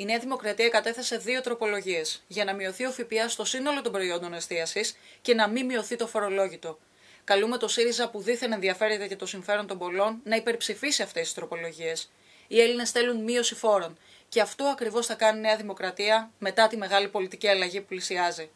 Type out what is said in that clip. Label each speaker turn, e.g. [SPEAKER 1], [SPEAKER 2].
[SPEAKER 1] Η Νέα Δημοκρατία κατέθεσε δύο τροπολογίες για να μειωθεί ο ΦΠΑ στο σύνολο των προϊόντων εστίασης και να μην μειωθεί το φορολόγητο. Καλούμε το ΣΥΡΙΖΑ που δίθεν ενδιαφέρεται για το συμφέρον των πολλών να υπερψηφίσει αυτές τις τροπολογίες. Οι Έλληνες θέλουν μείωση φόρων και αυτό ακριβώς θα κάνει η Νέα Δημοκρατία μετά τη μεγάλη πολιτική αλλαγή που πλησιάζει.